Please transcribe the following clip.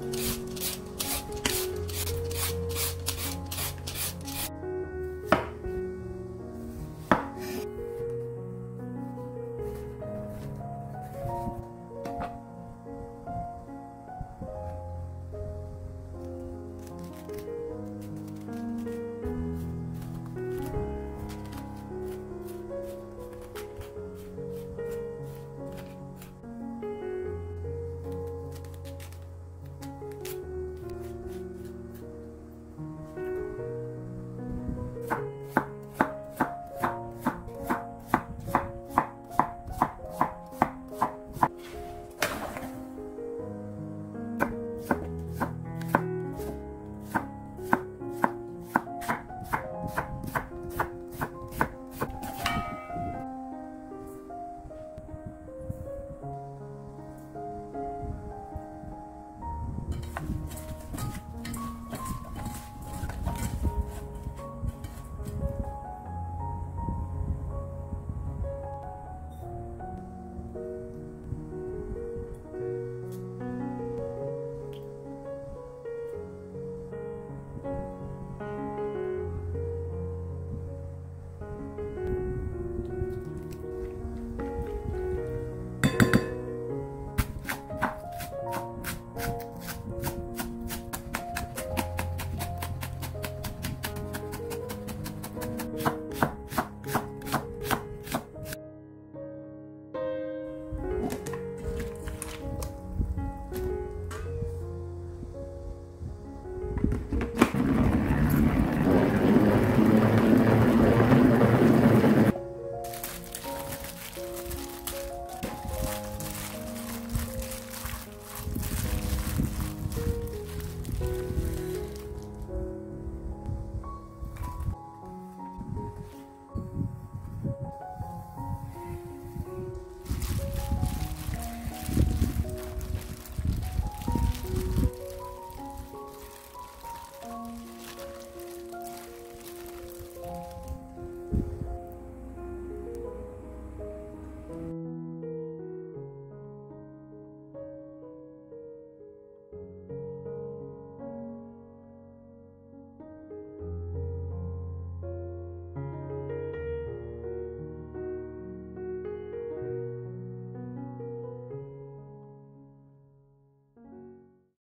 うん。